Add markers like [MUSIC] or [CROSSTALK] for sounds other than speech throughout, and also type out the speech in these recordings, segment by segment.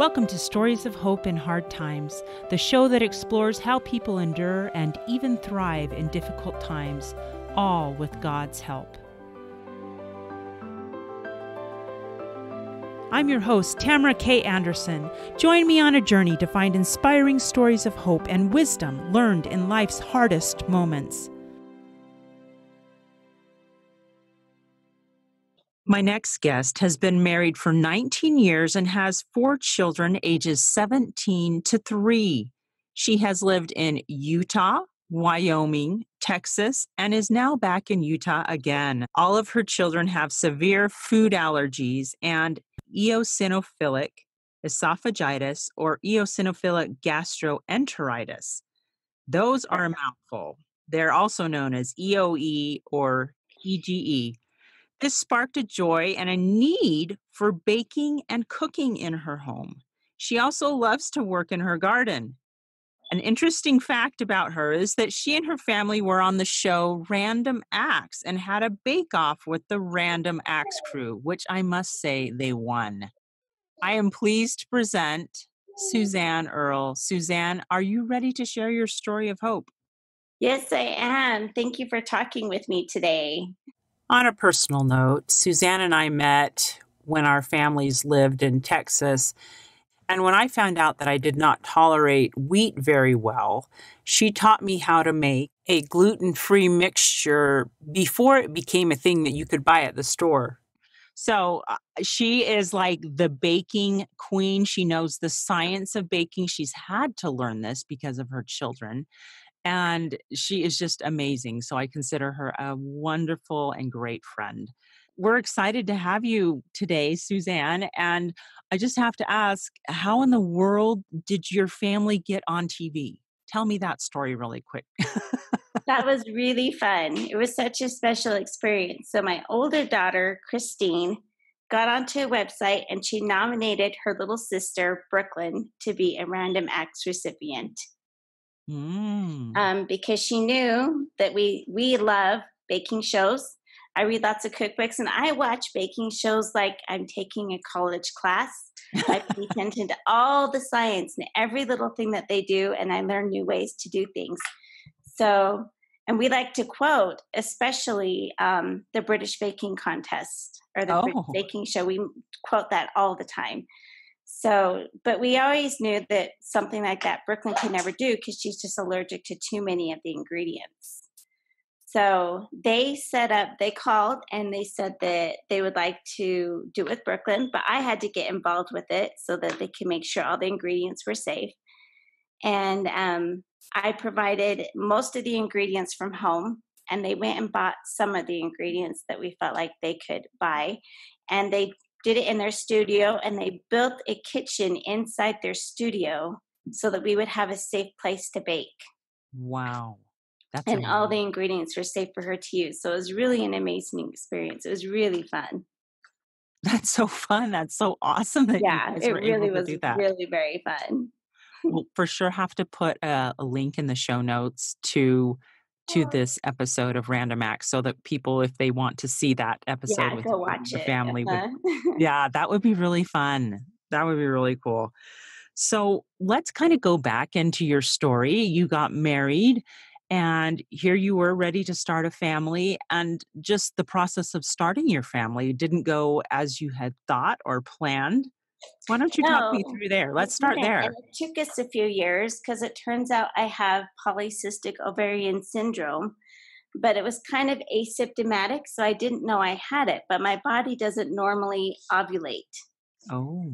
Welcome to Stories of Hope in Hard Times, the show that explores how people endure and even thrive in difficult times, all with God's help. I'm your host, Tamara K. Anderson. Join me on a journey to find inspiring stories of hope and wisdom learned in life's hardest moments. My next guest has been married for 19 years and has four children ages 17 to 3. She has lived in Utah, Wyoming, Texas, and is now back in Utah again. All of her children have severe food allergies and eosinophilic esophagitis or eosinophilic gastroenteritis. Those are a mouthful. They're also known as EOE or EGE. This sparked a joy and a need for baking and cooking in her home. She also loves to work in her garden. An interesting fact about her is that she and her family were on the show Random Acts and had a bake off with the Random Acts crew, which I must say they won. I am pleased to present Suzanne Earl. Suzanne, are you ready to share your story of hope? Yes, I am. Thank you for talking with me today. On a personal note, Suzanne and I met when our families lived in Texas. And when I found out that I did not tolerate wheat very well, she taught me how to make a gluten free mixture before it became a thing that you could buy at the store. So uh, she is like the baking queen. She knows the science of baking. She's had to learn this because of her children and she is just amazing. So I consider her a wonderful and great friend. We're excited to have you today, Suzanne. And I just have to ask how in the world did your family get on TV? Tell me that story really quick. that was really fun. It was such a special experience. So, my older daughter, Christine, got onto a website and she nominated her little sister, Brooklyn, to be a random acts recipient mm. um, because she knew that we we love baking shows. I read lots of cookbooks and I watch baking shows like I'm taking a college class. I pay [LAUGHS] attention to all the science and every little thing that they do, and I learn new ways to do things. So, and we like to quote, especially um, the British Baking Contest or the oh. British Baking Show. We quote that all the time. So, but we always knew that something like that Brooklyn could never do because she's just allergic to too many of the ingredients. So they set up, they called and they said that they would like to do it with Brooklyn, but I had to get involved with it so that they could make sure all the ingredients were safe. And um, I provided most of the ingredients from home, and they went and bought some of the ingredients that we felt like they could buy. And they did it in their studio and they built a kitchen inside their studio so that we would have a safe place to bake. Wow. That's and amazing. all the ingredients were safe for her to use. So it was really an amazing experience. It was really fun. [LAUGHS] That's so fun. That's so awesome that yeah, it really was really very fun. we'll for sure have to put a, a link in the show notes to to this episode of Random Acts so that people, if they want to see that episode yeah, with go watch the it. family, uh-huh. would, yeah, that would be really fun. That would be really cool. So let's kind of go back into your story. You got married, and here you were ready to start a family, and just the process of starting your family didn't go as you had thought or planned. Why don't you no. talk me through there? Let's start there. And it took us a few years because it turns out I have polycystic ovarian syndrome, but it was kind of asymptomatic, so I didn't know I had it. But my body doesn't normally ovulate. Oh.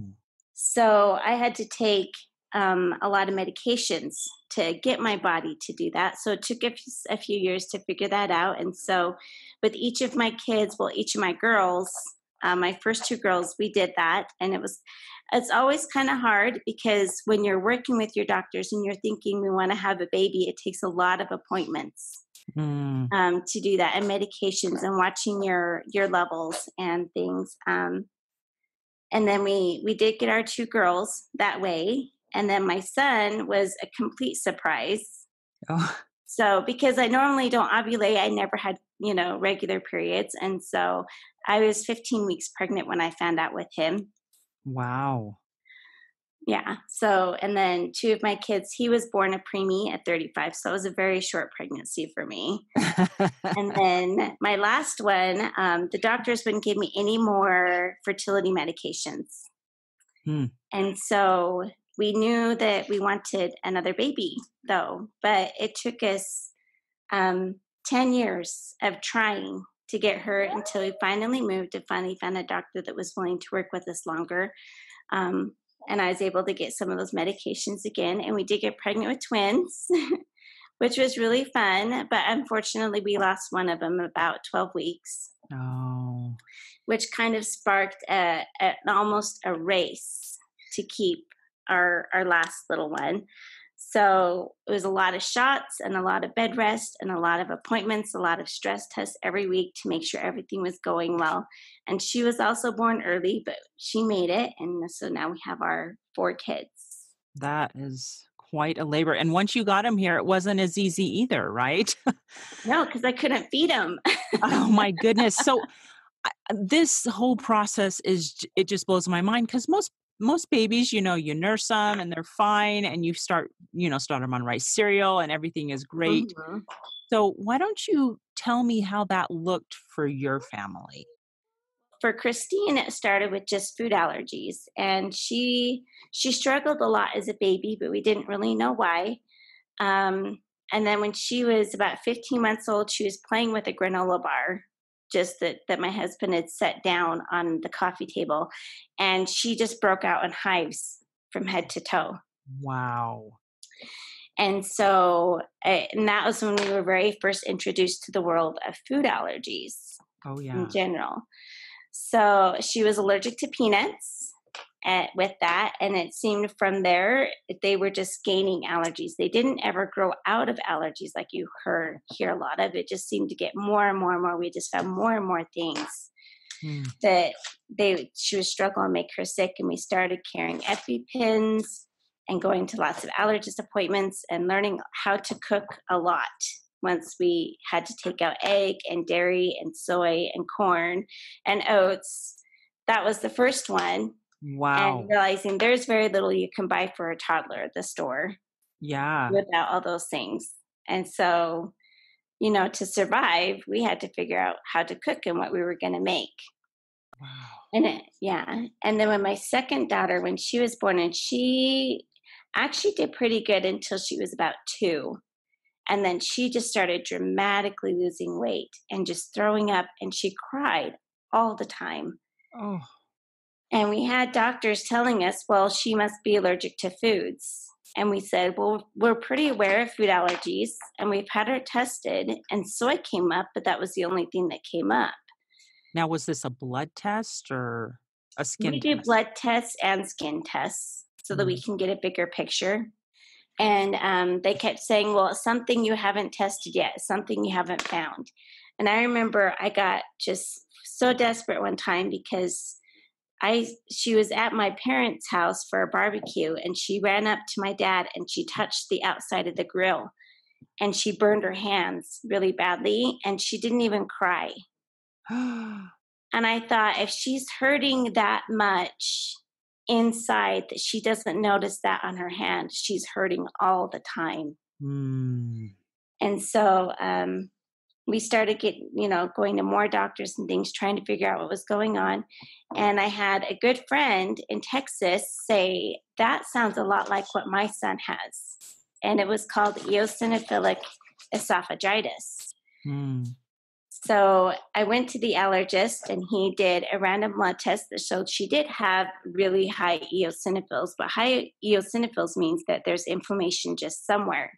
So I had to take um, a lot of medications to get my body to do that. So it took a, a few years to figure that out. And so with each of my kids, well, each of my girls, uh, my first two girls, we did that, and it was. It's always kind of hard because when you're working with your doctors and you're thinking we want to have a baby, it takes a lot of appointments mm. um, to do that, and medications, and watching your your levels and things. Um, and then we we did get our two girls that way, and then my son was a complete surprise. Oh. So because I normally don't ovulate, I never had you know regular periods, and so I was 15 weeks pregnant when I found out with him. Wow. Yeah. So, and then two of my kids, he was born a preemie at 35. So it was a very short pregnancy for me. and [LAUGHS] then my last one, um, the doctors wouldn't give me any more fertility medications. Hmm. And so we knew that we wanted another baby, though, but it took us um, 10 years of trying to get her until we finally moved and finally found a doctor that was willing to work with us longer. Um, and I was able to get some of those medications again. And we did get pregnant with twins, [LAUGHS] which was really fun. But unfortunately, we lost one of them about 12 weeks. Oh. Which kind of sparked a, a, almost a race to keep our, our last little one. So it was a lot of shots and a lot of bed rest and a lot of appointments, a lot of stress tests every week to make sure everything was going well. And she was also born early, but she made it. And so now we have our four kids. That is quite a labor. And once you got them here, it wasn't as easy either, right? no, because I couldn't feed them. oh my [LAUGHS] goodness. So this whole process is it just blows my mind because most most babies, you know, you nurse them and they're fine, and you start, you know, start them on rice cereal and everything is great. Mm-hmm. So, why don't you tell me how that looked for your family? For Christine, it started with just food allergies, and she she struggled a lot as a baby, but we didn't really know why. Um, and then when she was about 15 months old, she was playing with a granola bar just that that my husband had set down on the coffee table and she just broke out in hives from head to toe. Wow. And so eh, and that was when we were very first introduced to the world of food allergies oh yeah. in general. So she was allergic to peanuts at, with that. And it seemed from there they were just gaining allergies. They didn't ever grow out of allergies like you heard hear a lot of. It just seemed to get more and more and more. We just found more and more things mm. that they she was struggling to make her sick, and we started carrying EpiPens and going to lots of allergist appointments and learning how to cook a lot once we had to take out egg and dairy and soy and corn and oats. That was the first one. Wow. And realizing there's very little you can buy for a toddler at the store. Yeah. Without all those things. And so, you know, to survive, we had to figure out how to cook and what we were going to make. Wow. And it, yeah. And then when my second daughter, when she was born, and she actually did pretty good until she was about two. And then she just started dramatically losing weight and just throwing up, and she cried all the time. Oh. And we had doctors telling us, well, she must be allergic to foods. And we said, well, we're pretty aware of food allergies and we've had her tested, and soy came up, but that was the only thing that came up. Now, was this a blood test or a skin we test? We do blood tests and skin tests so that we mm. can get a bigger picture. And um, they kept saying, well, it's something you haven't tested yet, something you haven't found. And I remember I got just so desperate one time because I she was at my parents' house for a barbecue and she ran up to my dad and she touched the outside of the grill and she burned her hands really badly and she didn't even cry. [GASPS] and I thought if she's hurting that much inside that she doesn't notice that on her hand, she's hurting all the time. Mm. And so um we started getting, you know, going to more doctors and things, trying to figure out what was going on. And I had a good friend in Texas say, That sounds a lot like what my son has. And it was called eosinophilic esophagitis. Mm. So I went to the allergist and he did a random blood test that showed she did have really high eosinophils, but high eosinophils means that there's inflammation just somewhere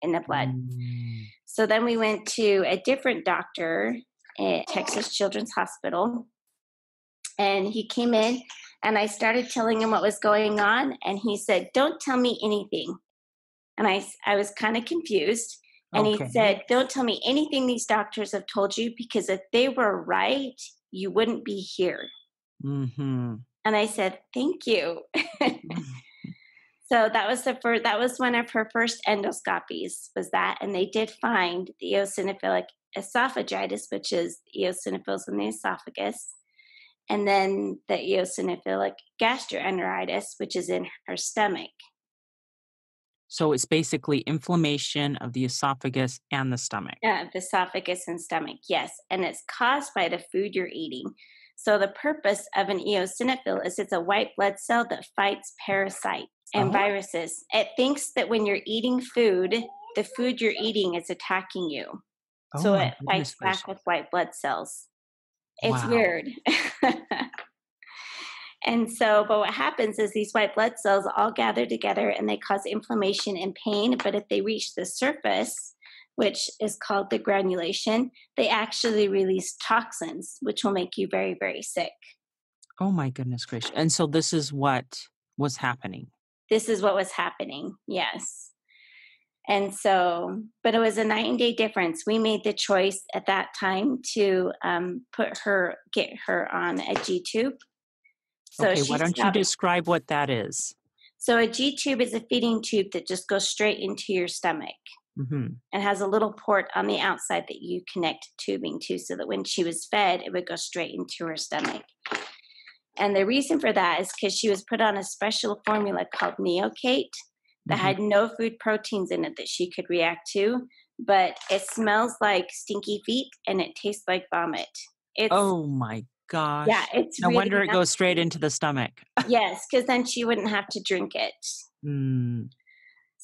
in the blood. Mm. So then we went to a different doctor at Texas Children's Hospital. And he came in and I started telling him what was going on. And he said, Don't tell me anything. And I, I was kind of confused. And okay. he said, Don't tell me anything these doctors have told you because if they were right, you wouldn't be here. Mm-hmm. And I said, Thank you. So that was the first, that was one of her first endoscopies was that, and they did find the eosinophilic esophagitis, which is eosinophils in the esophagus. and then the eosinophilic gastroenteritis, which is in her stomach. So it's basically inflammation of the esophagus and the stomach. Yeah, the esophagus and stomach, yes. And it's caused by the food you're eating. So the purpose of an eosinophil is it's a white blood cell that fights parasites and oh. viruses. It thinks that when you're eating food, the food you're eating is attacking you. Oh so it fights back with white blood cells. It's wow. weird. [LAUGHS] and so, but what happens is these white blood cells all gather together and they cause inflammation and pain. But if they reach the surface, which is called the granulation, they actually release toxins, which will make you very, very sick. Oh my goodness gracious. And so this is what was happening. This is what was happening. Yes. And so, but it was a night and day difference. We made the choice at that time to um, put her, get her on a G tube. So okay, why don't you describe what that is? So, a G tube is a feeding tube that just goes straight into your stomach mm-hmm. and has a little port on the outside that you connect tubing to so that when she was fed, it would go straight into her stomach. And the reason for that is because she was put on a special formula called Neocate that mm-hmm. had no food proteins in it that she could react to, but it smells like stinky feet and it tastes like vomit. It's, oh my gosh. Yeah, it's no really wonder it goes straight into the stomach. [LAUGHS] yes, because then she wouldn't have to drink it. Mm.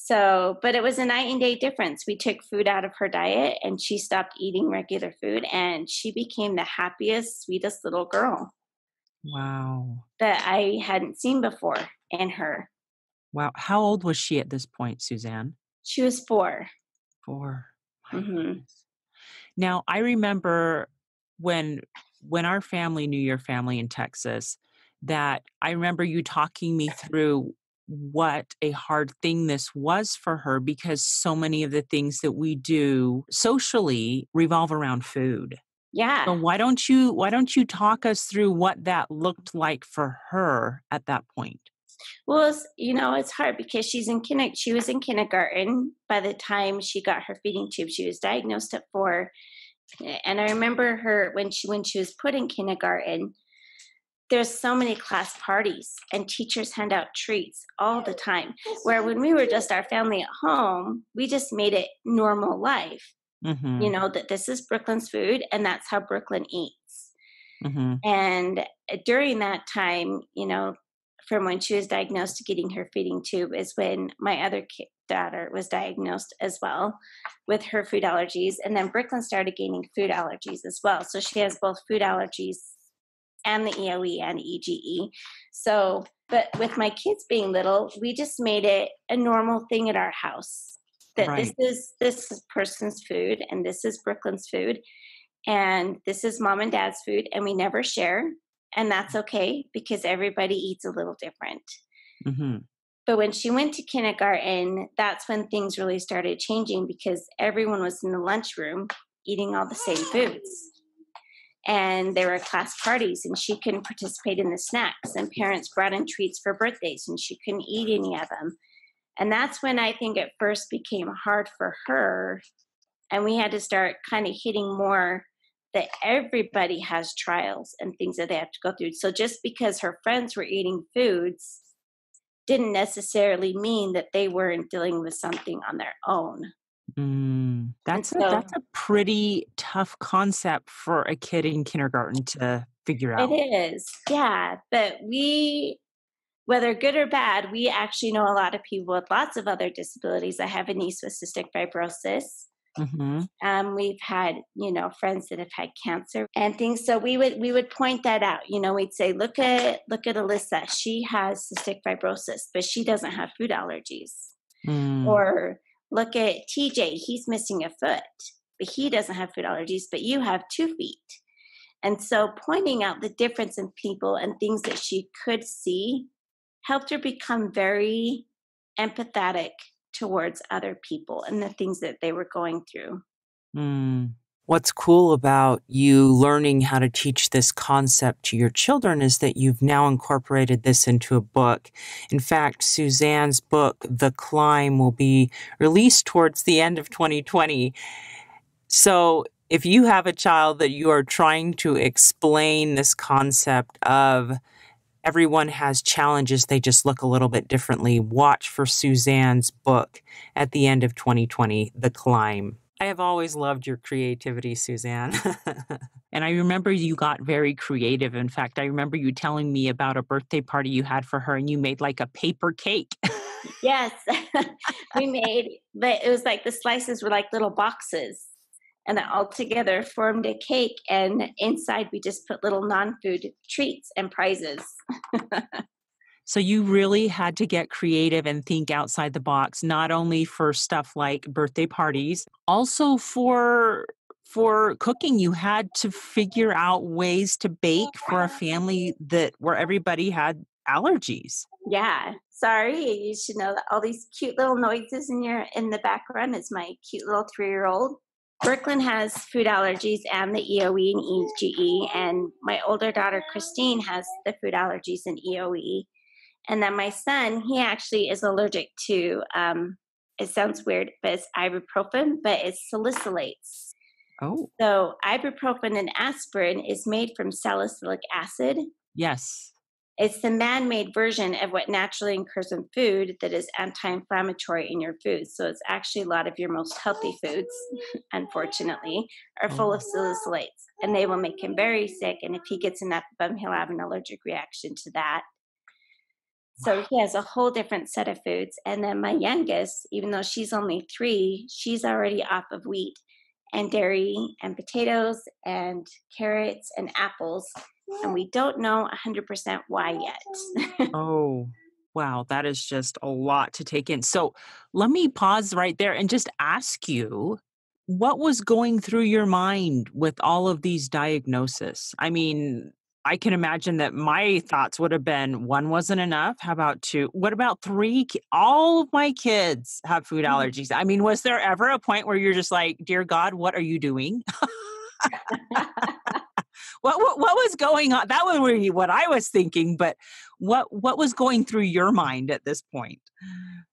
So, but it was a night and day difference. We took food out of her diet and she stopped eating regular food and she became the happiest, sweetest little girl. Wow. That I hadn't seen before in her. Wow. How old was she at this point, Suzanne? She was four. 4 mm-hmm. Now, I remember when when our family knew your family in Texas, that I remember you talking me through what a hard thing this was for her because so many of the things that we do socially revolve around food. Yeah. So why don't you why don't you talk us through what that looked like for her at that point? Well, you know, it's hard because she's in kinder. She was in kindergarten by the time she got her feeding tube. She was diagnosed at four, and I remember her when she when she was put in kindergarten. There's so many class parties, and teachers hand out treats all the time. Where when we were just our family at home, we just made it normal life. Mm-hmm. You know that this is Brooklyn's food, and that's how Brooklyn eats. Mm-hmm. And during that time, you know, from when she was diagnosed to getting her feeding tube is when my other daughter was diagnosed as well with her food allergies. And then Brooklyn started gaining food allergies as well. So she has both food allergies and the EOE and EGE. So, but with my kids being little, we just made it a normal thing at our house that right. this is this person's food and this is Brooklyn's food and this is mom and dad's food and we never share and that's okay because everybody eats a little different. Mm-hmm. But when she went to kindergarten, that's when things really started changing because everyone was in the lunchroom eating all the same foods. And there were class parties, and she couldn't participate in the snacks. And parents brought in treats for birthdays, and she couldn't eat any of them. And that's when I think it first became hard for her. And we had to start kind of hitting more that everybody has trials and things that they have to go through. So just because her friends were eating foods didn't necessarily mean that they weren't dealing with something on their own. Mm, that's so, a, that's a pretty tough concept for a kid in kindergarten to figure out. It is, yeah. But we, whether good or bad, we actually know a lot of people with lots of other disabilities. I have a niece with cystic fibrosis Mm-hmm. Um, we've had, you know, friends that have had cancer and things. So we would we would point that out. You know, we'd say, look at look at Alyssa. She has cystic fibrosis, but she doesn't have food allergies. Mm. Or look at TJ. He's missing a foot, but he doesn't have food allergies. But you have two feet. And so pointing out the difference in people and things that she could see helped her become very empathetic towards other people and the things that they were going through. Mm. What's cool about you learning how to teach this concept to your children is that you've now incorporated this into a book. In fact, Suzanne's book, The Climb, will be released towards the end of 2020. So if you have a child that you are trying to explain this concept of everyone has challenges, they just look a little bit differently, watch for Suzanne's book at the end of 2020, The Climb. I have always loved your creativity, Suzanne. [LAUGHS] and I remember you got very creative. In fact, I remember you telling me about a birthday party you had for her and you made like a paper cake. yes. [LAUGHS] we [LAUGHS] made, but it was like the slices were like little boxes and that all together formed a cake. And inside, we just put little non food treats and prizes. So you really had to get creative and think outside the box, not only for stuff like birthday parties, also for for cooking you had to figure out ways to oh, bake for a family that where everybody had allergies. Yeah. Sorry, you should know that all these cute little noises in your in the background is my cute little 3-year-old. Brooklyn has food allergies and the EOE and EGE, and my older daughter Christine has the food allergies and EOE. And then my son, he actually is allergic to, um, it sounds weird, but it's ibuprofen, but it's salicylates. Oh. So ibuprofen and aspirin is made from salicylic acid. Yes. It's the man made version of what naturally occurs in food that is anti inflammatory in your food. So it's actually a lot of your most healthy foods, unfortunately, are full of oh. salicylates and they will make him very sick. And if he gets enough of them, he'll have an allergic reaction to that. So he has a whole different set of foods. And then my youngest, even though she's only three, she's already off of wheat and dairy and potatoes and carrots and apples. And we don't know 100% why yet. [LAUGHS] oh, wow. That is just a lot to take in. So let me pause right there and just ask you what was going through your mind with all of these diagnoses? I mean, I can imagine that my thoughts would have been one wasn't enough. How about two? What about three? All of my kids have food mm-hmm. allergies. I mean, was there ever a point where you're just like, "Dear God, what are you doing?" [LAUGHS] what, what, what was going on? That was really what I was thinking. But what what was going through your mind at this point?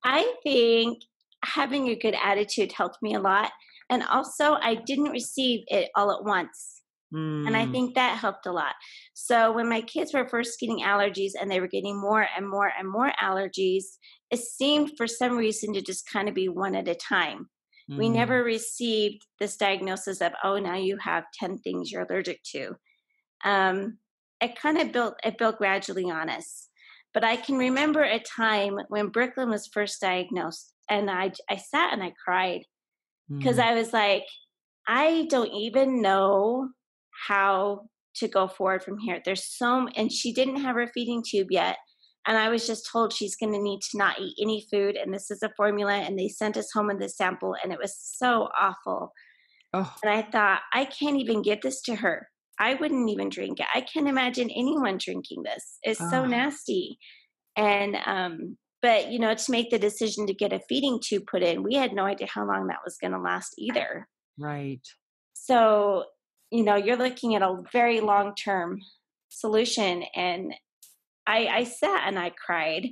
I think having a good attitude helped me a lot, and also I didn't receive it all at once. Mm. And I mm. think that helped a lot. So when my kids were first getting allergies and they were getting more and more and more allergies, it seemed for some reason to just kind of be one at a time. Mm. We never received this diagnosis of, oh, now you have 10 things you're allergic to. Um, it kind of built, it built gradually on us. But I can remember a time when Brooklyn was first diagnosed and I, I sat and I cried because mm. I was like, I don't even know how to go forward from here. There's so, and she didn't have her feeding tube yet. And I was just told she's going to need to not eat any food. And this is a formula. And they sent us home with the sample, and it was so awful. Oh. And I thought, I can't even give this to her. I wouldn't even drink it. I can't imagine anyone drinking this. It's oh. so nasty. And, um, but you know, to make the decision to get a feeding tube put in, we had no idea how long that was going to last either. Right. So you know you're looking at a very long term solution and i i sat and i cried.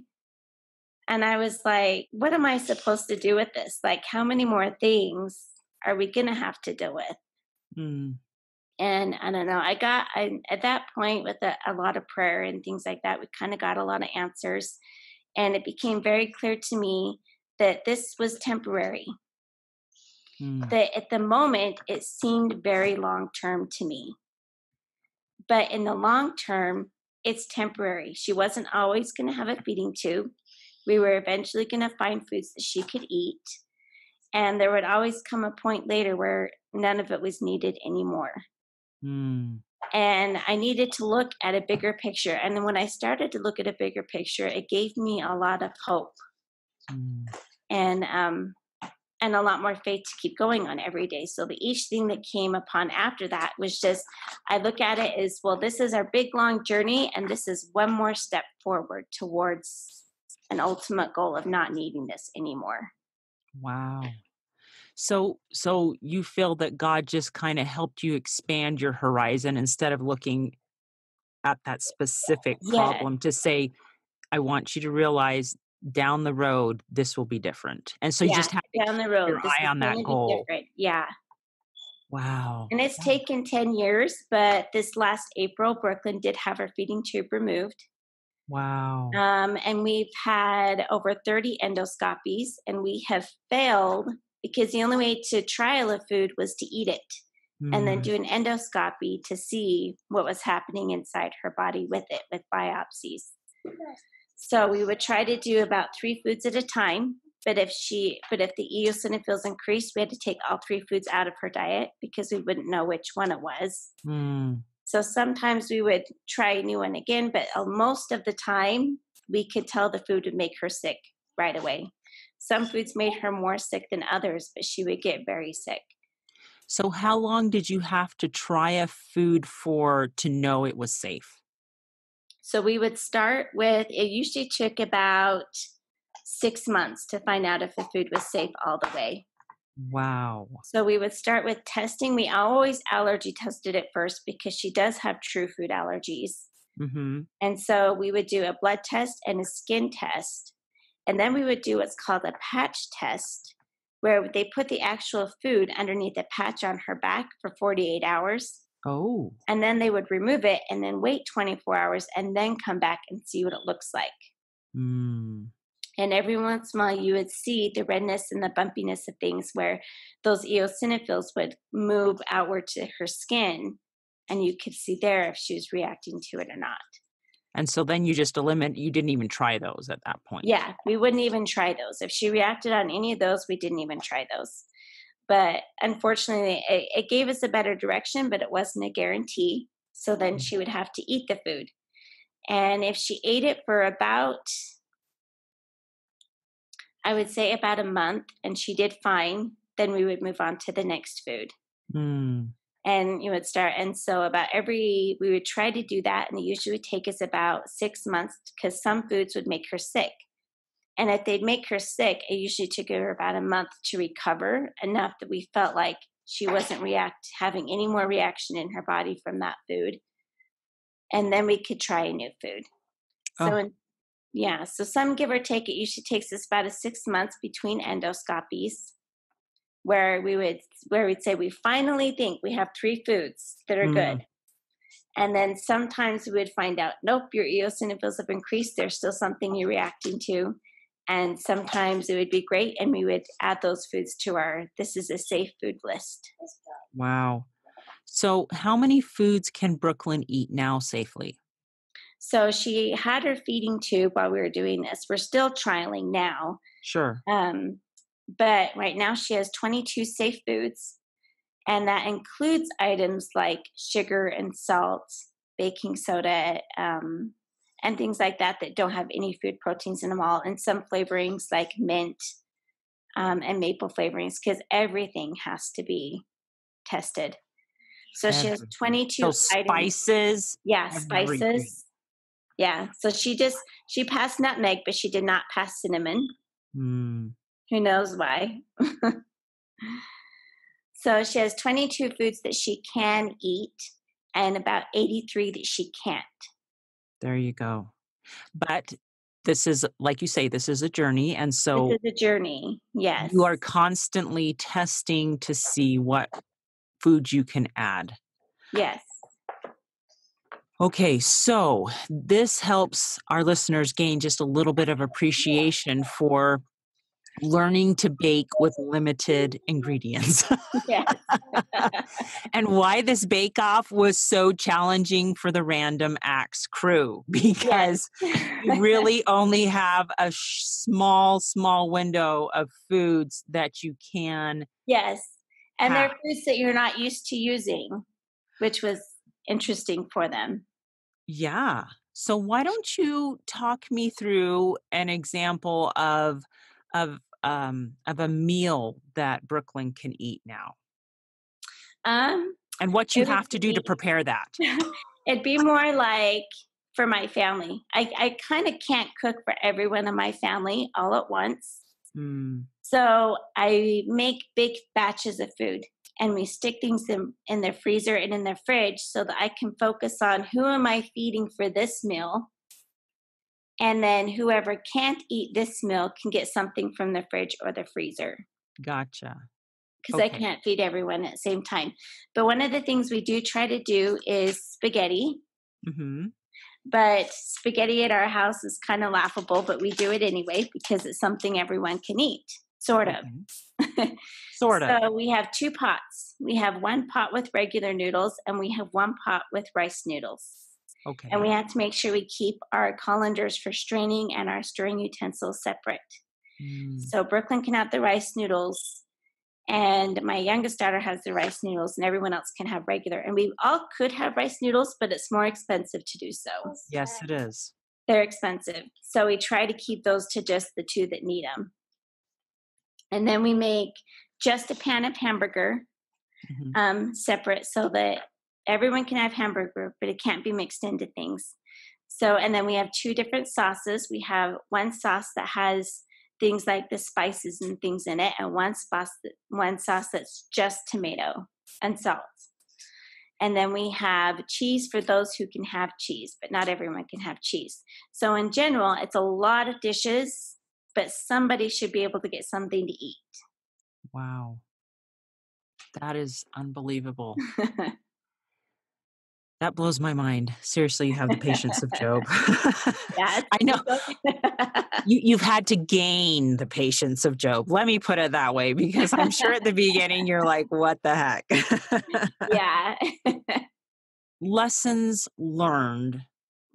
And i was like what am i supposed to do with this? Like how many more things are we gonna have to deal with? Mm. and i don't know i got I, at that point with a, a lot of prayer and things like that we kind of got a lot of answers and it became very clear to me that this was temporary mm. that at the moment it seemed very long term to me. But in the long term, it's temporary. She wasn't always going to have a feeding tube. We were eventually going to find foods that she could eat. And there would always come a point later where none of it was needed anymore. Mm. And I needed to look at a bigger picture. And when I started to look at a bigger picture, it gave me a lot of hope. Mm. And um, and a lot more faith to keep going on every day. So the each thing that came upon after that was just I look at it as well, this is our big long journey, and this is one more step forward towards an ultimate goal of not needing this anymore. Wow. So so you feel that God just kind of helped you expand your horizon instead of looking at that specific problem yeah. to say I want you to realize down the road this will be different and so you just have to down the road your eye on that goal yeah Wow. And it's Yeah. taken 10 years, but this last April, Brooklyn did have her feeding tube removed. Wow. Um, and we've had over 30 endoscopies, and we have failed because the only way to trial a food was to eat it and then Mm, do an endoscopy to see what was happening inside her body with it with biopsies. So we would try to do about three foods at a time. But if she, but if the eosinophils increased, we had to take all three foods out of her diet because we wouldn't know which one it was. mm, So sometimes we would try a new one again, but uh, most of the time we could tell the food would make her sick right away. Some foods made her more sick than others, but she would get very sick. So, how long did you have to try a food for to know it was safe? So we would start with it usually took about six months to find out if the food was safe all the way. Wow. So we would start with testing. We always allergy tested it first because she does have true food allergies. Mm-hmm. And so we would do a blood test and a skin test. And then we would do what's called a patch test, where they put the actual food underneath a patch on her back for 48 hours. Oh. And then they would remove it and then wait 24 hours and then come back and see what it looks like. Mm. And every once in a while, you would see the redness and the bumpiness of things where those eosinophils would move outward to her skin. And you could see there if she was reacting to it or not. And so then you just eliminate. You didn't even try those at that point. Yeah, we wouldn't even try those. If she reacted on any of those, we didn't even try those. But unfortunately, it, it gave us a better direction, but it wasn't a guarantee. So then she would have to eat the food. And if she ate it for about, I would say about a month, and she did fine, then we would move on to the next food Mm. and you would start and so about every we would try to do that and it usually would take us about six months because some foods would make her sick and if they'd make her sick it usually took her about a month to recover enough that we felt like she wasn't react having any more reaction in her body from that food. And then we could try a new food. So Oh. in, yeah so some give or take it usually takes us about a six months between endoscopies where we would where we'd say we finally think we have three foods that are Mm. good and then sometimes we would find out nope your eosinophils have increased. There's still something you're reacting to and sometimes it would be great and we would add those foods to our this is a safe food list Wow. So, how many foods can Brooklyn eat now safely? so she had her feeding tube while we were doing this we're still trialing now Sure. Um, but right now she has 22 safe foods, and that includes items like sugar and salt, baking soda, um, and things like that that don't have any food proteins in them all, and some flavorings like mint um, and maple flavorings, because everything has to be tested. So she has 22 So spices. Yeah, everything. spices. Yeah. So she just she passed nutmeg, but she did not pass cinnamon. Mm. Who knows why? [LAUGHS] so she has 22 foods that she can eat and about 83 that she can't. There you go. But this is, like you say, this is a journey. And so this is a journey. Yes. you are constantly testing to see what food you can add. Yes. Okay, so this helps our listeners gain just a little bit of appreciation for learning to bake with limited ingredients [LAUGHS] and why this bake off was so challenging for the Random Acts crew [LAUGHS] because you really only have a sh- small, small window of foods that you can. yes. And they're foods that you're not used to using, which was interesting for them. Yeah. So why don't you talk me through an example of of um, of a meal that Brooklyn can eat now, Um, and what you have to do to prepare that? [LAUGHS] it'd be more like for my family. I, I kind of can't cook for everyone in my family all at once. Mm, So I make big batches of food and we stick things in, in the freezer and in the fridge so that I can focus on who am I feeding for this meal. And then whoever can't eat this meal can get something from the fridge or the freezer. gotcha. because okay. I can't feed everyone at the same time. But one of the things we do try to do is spaghetti. Mm-hmm. But spaghetti at our house is kind of laughable, but we do it anyway because it's something everyone can eat, sort of. Okay. [LAUGHS] sort of. so we have two pots. We have one pot with regular noodles, and we have one pot with rice noodles. Okay. And we have to make sure we keep our colanders for straining and our stirring utensils separate. Mm. So Brooklyn can have the rice noodles, and my youngest daughter has the rice noodles, and everyone else can have regular. And we all could have rice noodles, but it's more expensive to do so. Yes, it is. They're expensive. So we try to keep those to just the two that need them. And then we make just a pan of hamburger mm-hmm. um, separate so that everyone can have hamburger, but it can't be mixed into things. So, and then we have two different sauces. We have one sauce that has things like the spices and things in it, and one sauce, one sauce that's just tomato and salt. And then we have cheese for those who can have cheese, but not everyone can have cheese. So, in general, it's a lot of dishes, but somebody should be able to get something to eat. Wow. That is unbelievable. [LAUGHS] That blows my mind. Seriously, you have the patience of Job. [LAUGHS] yeah, [LAUGHS] I know. you, you've had to gain the patience of Job. Let me put it that way, because I'm sure at the beginning you're like, what the heck? yeah. [LAUGHS] Lessons learned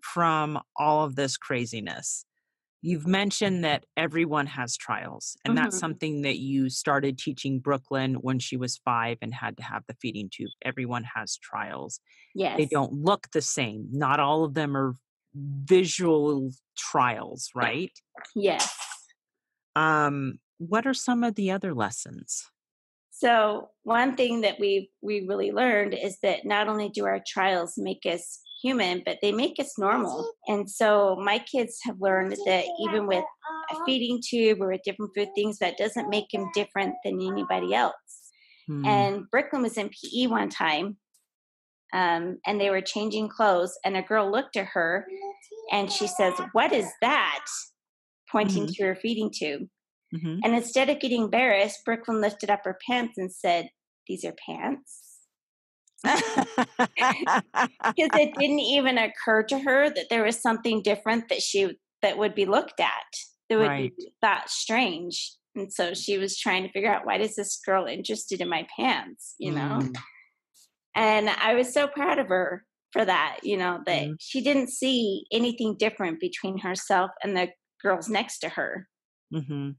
from all of this craziness. You've mentioned that everyone has trials, and mm-hmm. that's something that you started teaching Brooklyn when she was five and had to have the feeding tube. Everyone has trials. Yes. They don't look the same. Not all of them are visual trials, right? Yes. Um, what are some of the other lessons? So one thing that we we really learned is that not only do our trials make us human, but they make us normal. And so my kids have learned that even with a feeding tube or a different food things, that doesn't make them different than anybody else. Hmm. And Brooklyn was in PE one time, um, and they were changing clothes, and a girl looked at her, and she says, "What is that?" Pointing mm-hmm. to her feeding tube. Mm-hmm. And instead of getting embarrassed, Brooklyn lifted up her pants and said, "These are pants." [LAUGHS] because it didn't even occur to her that there was something different that she that would be looked at that would right. be that strange and so she was trying to figure out why is this girl interested in my pants you know mm. and i was so proud of her for that you know that mm. she didn't see anything different between herself and the girls next to her mm-hmm.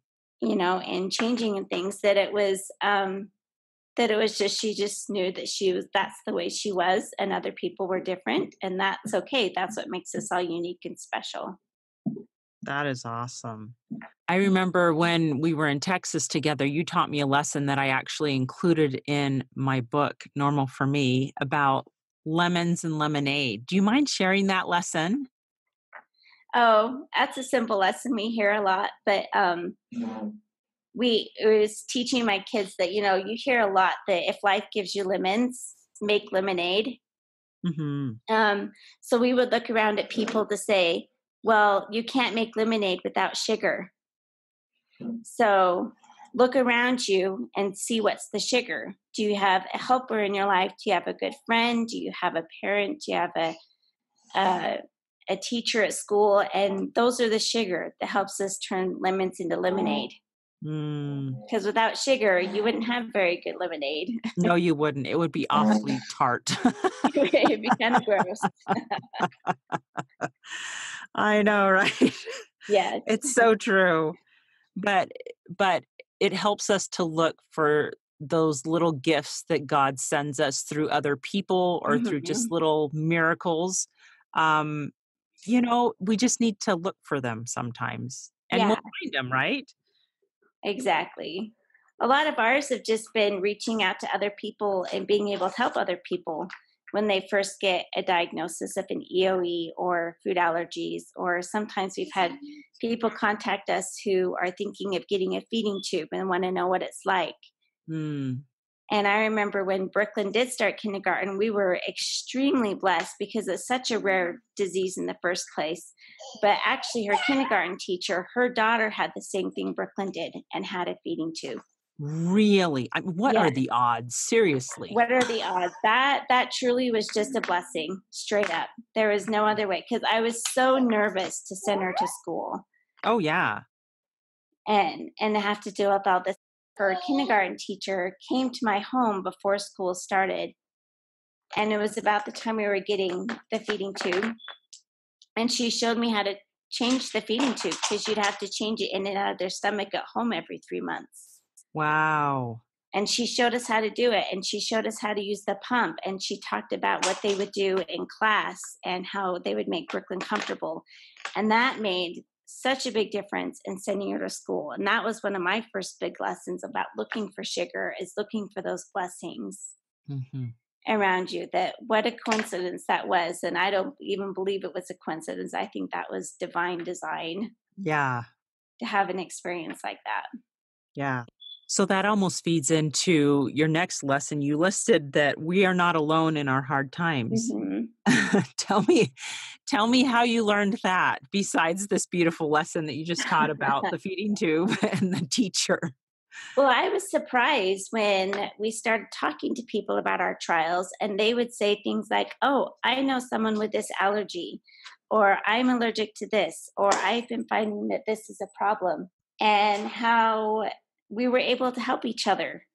You know and changing and things that it was um that it was just she just knew that she was that's the way she was and other people were different and that's okay that's what makes us all unique and special. That is awesome. I remember when we were in texas together you taught me a lesson that i actually included in my book normal for me about lemons and lemonade. Do you mind sharing that lesson oh that's a simple lesson. We hear a lot but um we was teaching my kids that you know you hear a lot that if life gives you lemons make lemonade. Mm-hmm. um, so we would look around at people to say well you can't make lemonade without sugar. So look around you and see what's the sugar. Do you have a helper in your life? Do you have a good friend? Do you have a parent? Do you have a uh, a teacher at school and those are the sugar that helps us turn lemons into lemonade Mm. Because mm. without sugar, you wouldn't have very good lemonade. no, you wouldn't. It would be [LAUGHS] awfully tart. [LAUGHS] It'd be kind of gross. [LAUGHS] I know, right? Yeah. It's so true. But but it helps us to look for those little gifts that God sends us through other people or mm-hmm. through just little miracles. Um, you know, we just need to look for them sometimes and yeah. we'll find them, right? Exactly. A lot of ours have just been reaching out to other people and being able to help other people when they first get a diagnosis of an EOE or food allergies, or sometimes we've had people contact us who are thinking of getting a feeding tube and want to know what it's like. Mm. And I remember when Brooklyn did start kindergarten, we were extremely blessed because it's such a rare disease in the first place. But actually, her kindergarten teacher, her daughter had the same thing Brooklyn did and had a feeding tube. Really? I, what Yes. are the odds? Seriously. What are the odds? That that truly was just a blessing, straight up. There was no other way because I was so nervous to send her to school Oh, yeah. and and have to deal with all this. Her kindergarten teacher came to my home before school started, and it was about the time we were getting the feeding tube, and she showed me how to change the feeding tube because you'd have to change it in and out of their stomach at home every three months. Wow. and she showed us how to do it and she showed us how to use the pump and she talked about what they would do in class and how they would make brooklyn comfortable and that made such a big difference in sending her to school. And that was one of my first big lessons about looking for sugar is looking for those blessings hmm around you that what a coincidence that was. And i don't even believe it was a coincidence. I think that was divine design Yeah. to have an experience like that. Yeah. So that almost feeds into your next lesson. You listed that we are not alone in our hard times. Mhm. [LAUGHS] tell me tell me how you learned that besides this beautiful lesson that you just taught about the [LAUGHS] feeding tube [LAUGHS] and the teacher. Well, I was surprised when we started talking to people about our trials, and they would say things like, Oh, I know someone with this allergy, or I'm allergic to this, or I've been finding that this is a problem, and how we were able to help each other.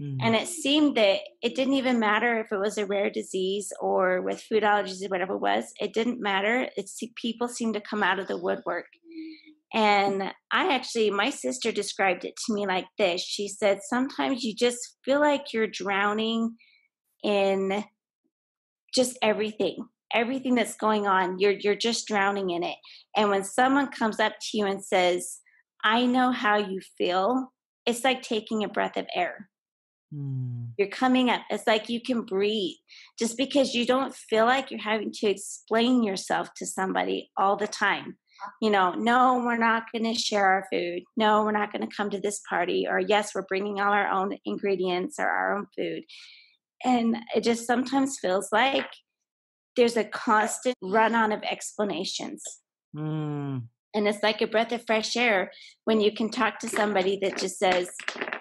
Mm. And it seemed that it didn't even matter if it was a rare disease or with food allergies or whatever it was, it didn't matter. It's people seemed to come out of the woodwork. And I actually, my sister described it to me like this. She said, sometimes you just feel like you're drowning in just everything, everything that's going on. You're you're just drowning in it. And when someone comes up to you and says, I know how you feel, it's like taking a breath of air. Mm. You're coming up. It's like you can breathe. Just because you don't feel like you're having to explain yourself to somebody all the time you know, no, we're not going to share our food. No, we're not going to come to this party. Or yes, we're bringing all our own ingredients or our own food. And it just sometimes feels like there's a constant run on of explanations. Mm. And it's like a breath of fresh air when you can talk to somebody that just says,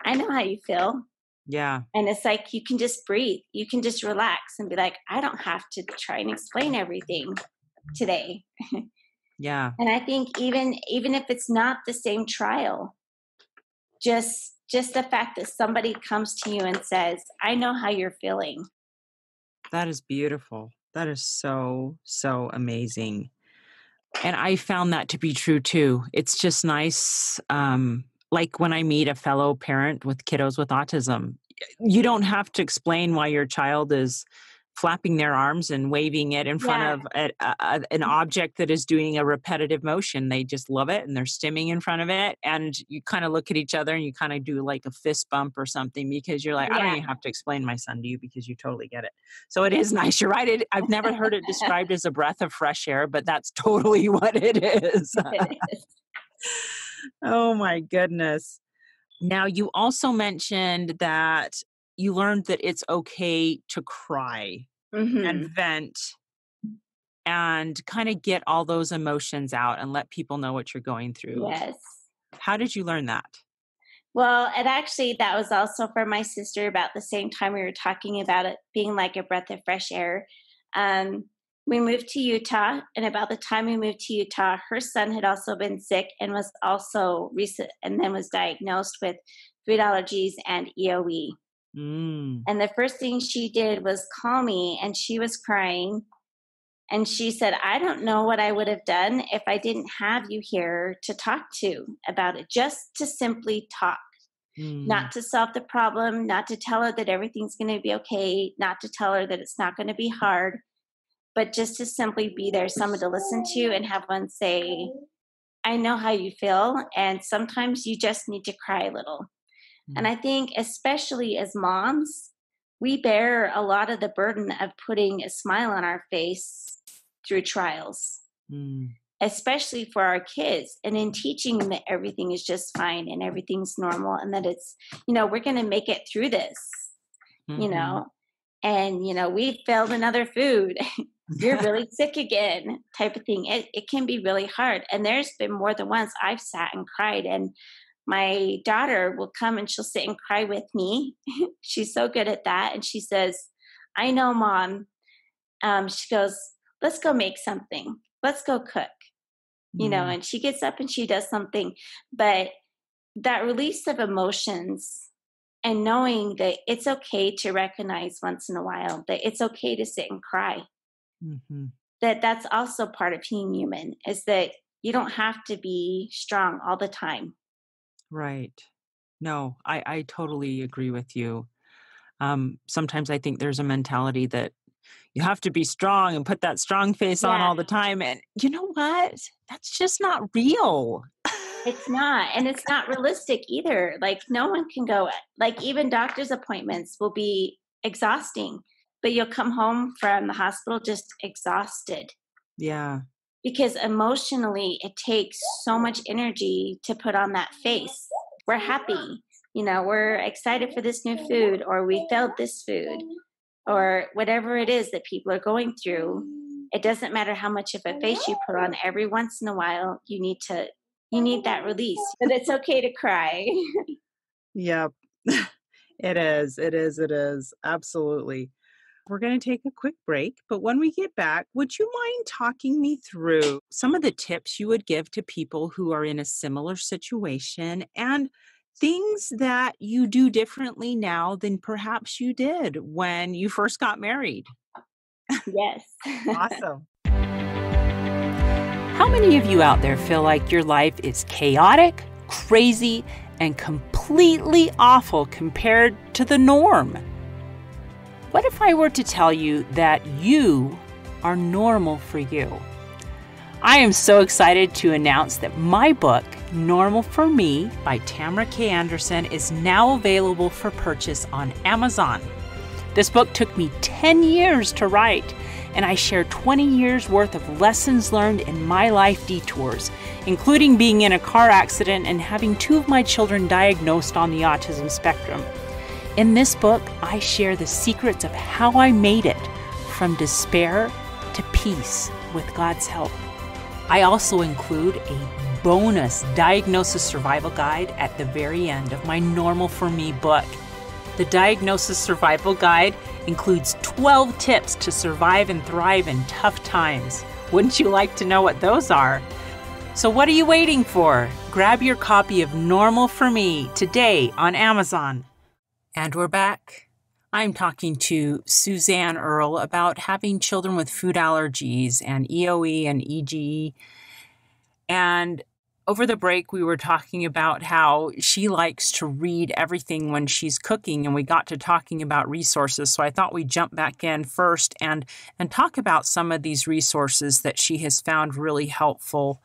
I know how you feel. Yeah. And it's like you can just breathe. You can just relax and be like, I don't have to try and explain everything today. [LAUGHS] Yeah. and i think even even if it's not the same trial just just the fact that somebody comes to you and says i know how you're feeling That is beautiful. That is so, so amazing. And I found that to be true too. It's just nice. Um, like when I meet a fellow parent with kiddos with autism, you don't have to explain why your child is flapping their arms and waving it in front Yeah. of a, a, an mm-hmm. object that is doing a repetitive motion. They just love it and they're stimming in front of it. And you kind of look at each other and you kind of do like a fist bump or something because you're like, I don't even have to explain my son to you because you totally get it. So it is [LAUGHS] nice. You're right. It, I've never heard it [LAUGHS] described as a breath of fresh air, but that's totally [LAUGHS] what it is. oh my goodness. Now, you also mentioned that you learned that it's okay to cry Mhm. and vent and kind of get all those emotions out and let people know what you're going through. yes How did you learn that? well and actually that was also for my sister about the same time we were talking about it being like a breath of fresh air um, we moved to utah and about the time we moved to utah her son had also been sick and was also recent and then was diagnosed with food allergies and eoe Mm, And the first thing she did was call me and she was crying. And she said, I don't know what I would have done if I didn't have you here to talk to about it, just to simply talk, mm, not to solve the problem, not to tell her that everything's going to be okay, not to tell her that it's not going to be hard, but just to simply be there, someone to listen to and have one say, I know how you feel. And sometimes you just need to cry a little. And I think, especially as moms, we bear a lot of the burden of putting a smile on our face through trials, mm, especially for our kids, and in teaching them that everything is just fine and everything's normal and that it's, you know, we're going to make it through this, you mhm. know, and, you know, we failed another food. [LAUGHS] You're [LAUGHS] really sick again, type of thing. It, it can be really hard. And there's been more than once I've sat and cried and my daughter will come and she'll sit and cry with me. [LAUGHS] She's so good at that. And she says, I know, mom. Um, she goes, let's go make something. Let's go cook. You know, mm. and she gets up and she does something. But that release of emotions and knowing that it's okay to recognize once in a while that it's okay to sit and cry. Mm-hmm. That that's also part of being human is that you don't have to be strong all the time. Right. No, I, I totally agree with you. Um, sometimes I think there's a mentality that you have to be strong and put that strong face yeah. on all the time. And you know what? That's just not real. it's [LAUGHS] not. And it's not realistic either. Like, no one can go, like, even doctor's appointments will be exhausting, but you'll come home from the hospital just exhausted. Yeah because emotionally it takes so much energy to put on that face. We're happy, you know, we're excited for this new food, or we felt this food, or whatever it is that people are going through. It doesn't matter how much of a face you put on. Every once in a while, you need to you need that release. But it's okay to cry. [LAUGHS] yep. [LAUGHS] It is. It is. It is. Absolutely. We're going to take a quick break, but when we get back, would you mind talking me through some of the tips you would give to people who are in a similar situation and things that you do differently now than perhaps you did when you first got married? Yes. [LAUGHS] awesome. How many of you out there feel like your life is chaotic, crazy, and completely awful compared to the norm? What if I were to tell you that you are normal for you? I am so excited to announce that my book, Normal for Me by Tamara K. Anderson, is now available for purchase on Amazon. This book took me 10 years to write, and I share 20 years worth of lessons learned in my life detours, including being in a car accident and having two of my children diagnosed on the autism spectrum. In this book, I share the secrets of how I made it from despair to peace with God's help. I also include a bonus diagnosis survival guide at the very end of my Normal for Me book. The Diagnosis Survival Guide includes 12 tips to survive and thrive in tough times. Wouldn't you like to know what those are? So, what are you waiting for? Grab your copy of Normal for Me today on Amazon. And we're back. I'm talking to Suzanne Earl about having children with food allergies and EOE and EGE. And over the break, we were talking about how she likes to read everything when she's cooking, and we got to talking about resources. So I thought we'd jump back in first and and talk about some of these resources that she has found really helpful